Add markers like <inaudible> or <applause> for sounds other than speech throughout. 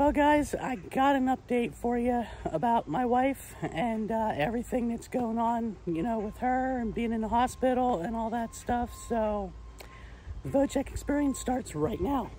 Well, guys, I got an update for you about my wife and uh, everything that's going on, you know, with her and being in the hospital and all that stuff. So, the Vochek experience starts right now.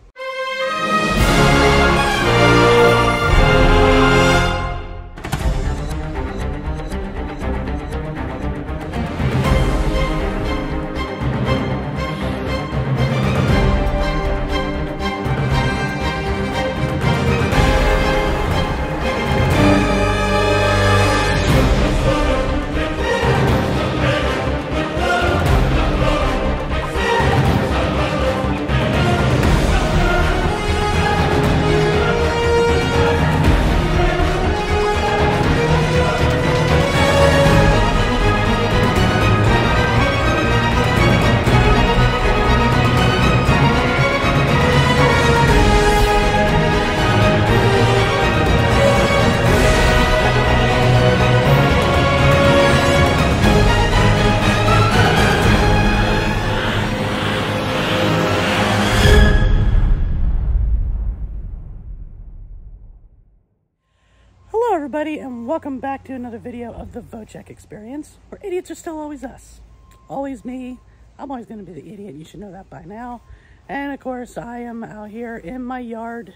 Everybody, and welcome back to another video of the Vochek experience, where idiots are still always us. Always me. I'm always going to be the idiot. You should know that by now. And of course, I am out here in my yard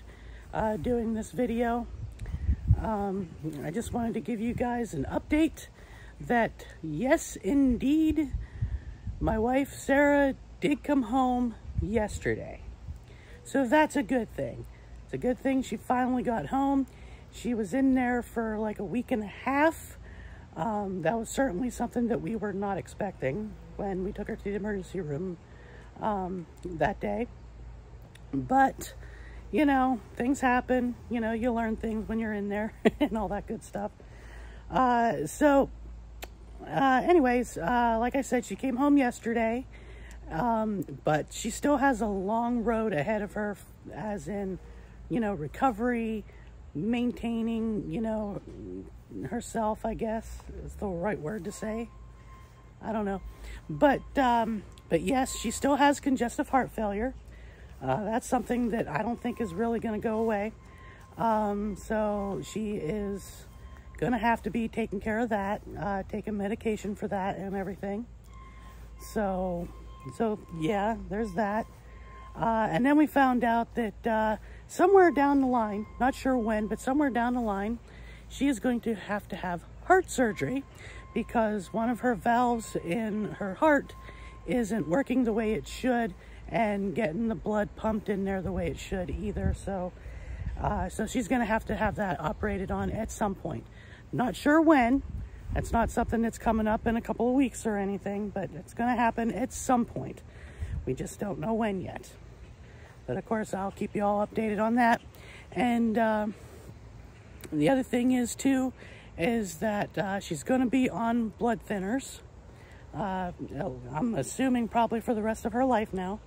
uh, doing this video. Um, I just wanted to give you guys an update that, yes, indeed, my wife Sara did come home yesterday. So that's a good thing. It's a good thing she finally got home. She was in there for like a week and a half. Um, that was certainly something that we were not expecting when we took her to the emergency room um, that day. But, you know, things happen. You know, you learn things when you're in there <laughs> and all that good stuff. Uh, so, uh, anyways, uh, like I said, she came home yesterday. Um, but she still has a long road ahead of her, as in, you know, recovery, maintaining, you know, herself, I guess is the right word to say. I don't know. But, um, but yes, she still has congestive heart failure. Uh, that's something that I don't think is really going to go away. Um, so she is going to have to be taking care of that, uh, taking medication for that and everything. So, so yeah, there's that. Uh, and then we found out that uh, somewhere down the line, not sure when, but somewhere down the line, she is going to have to have heart surgery because one of her valves in her heart isn't working the way it should and getting the blood pumped in there the way it should either. So, uh, so she's going to have to have that operated on at some point. Not sure when. That's not something that's coming up in a couple of weeks or anything, but it's going to happen at some point. We just don't know when yet. But of course, I'll keep you all updated on that. And uh, the other thing is, too, is that uh, she's going to be on blood thinners. Uh, I'm assuming probably for the rest of her life now,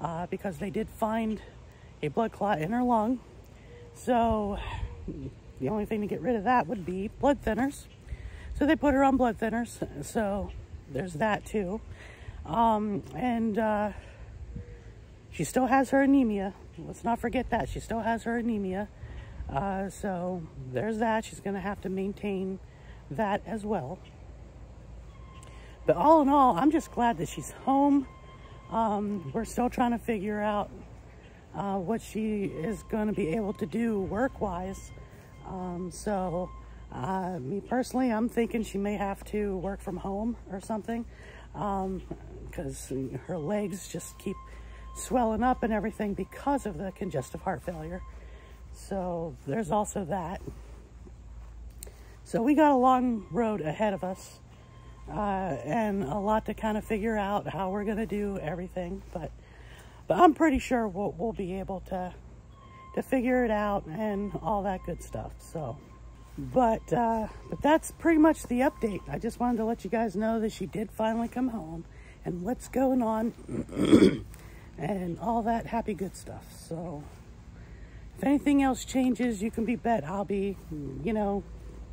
uh, because they did find a blood clot in her lung. So the only thing to get rid of that would be blood thinners. So they put her on blood thinners. So there's that too. Um, and uh, she still has her anemia. Let's not forget that. She still has her anemia. Uh, so there's that. She's going to have to maintain that as well. But all in all, I'm just glad that she's home. Um, we're still trying to figure out uh, what she is going to be able to do work-wise. Um, so, uh, me personally, I'm thinking she may have to work from home or something because um, her legs just keep swelling up and everything because of the congestive heart failure. So there's also that. So we got a long road ahead of us uh, and a lot to kind of figure out how we're going to do everything. But but I'm pretty sure we'll, we'll be able to to figure it out and all that good stuff. So, but uh, but that's pretty much the update. I just wanted to let you guys know that she did finally come home and what's going on and all that happy good stuff. So, if anything else changes, you can be bet I'll be, you know,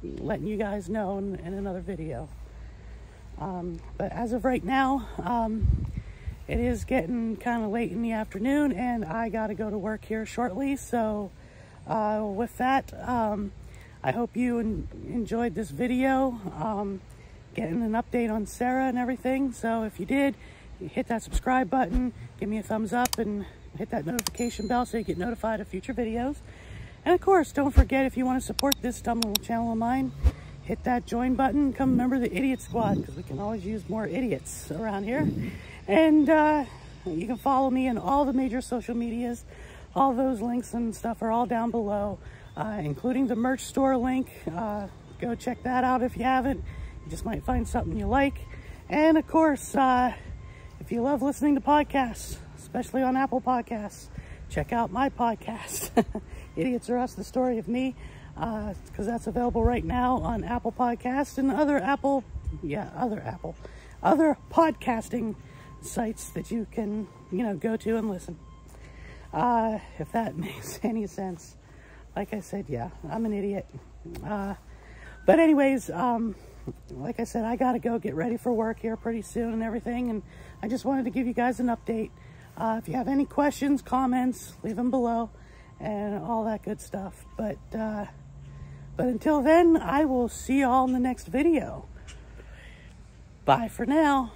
letting you guys know in, in another video. Um, but as of right now, um, it is getting kind of late in the afternoon and I got to go to work here shortly. So uh, with that, um, I hope you en enjoyed this video, um, getting an update on Sara and everything. So if you did, hit that subscribe button, give me a thumbs up, and hit that notification bell so you get notified of future videos. And of course, don't forget if you want to support this dumb little channel of mine, hit that join button, come member the Idiot Squad, because we can always use more idiots around here. And uh, you can follow me in all the major social medias. All those links and stuff are all down below, uh, including the merch store link. Uh, go check that out if you haven't. You just might find something you like. And of course, uh, if you love listening to podcasts, especially on Apple Podcasts, check out my podcast, <laughs> Idiots Are Us, the story of me, because uh, that's available right now on Apple Podcasts and other Apple, yeah, other Apple, other podcasting sites that you can, you know, go to and listen. Uh, if that <laughs> makes any sense. Like I said, yeah, I'm an idiot. Uh, but anyways, um, like I said, I got to go get ready for work here pretty soon and everything. And I just wanted to give you guys an update. Uh, if you have any questions, comments, leave them below and all that good stuff. But, uh, but until then, I will see you all in the next video. Bye for now.